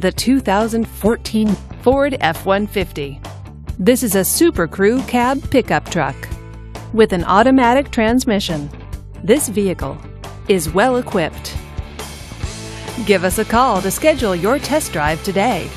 the 2014 Ford F-150. This is a Super Crew cab pickup truck with an automatic transmission. This vehicle is well equipped. Give us a call to schedule your test drive today.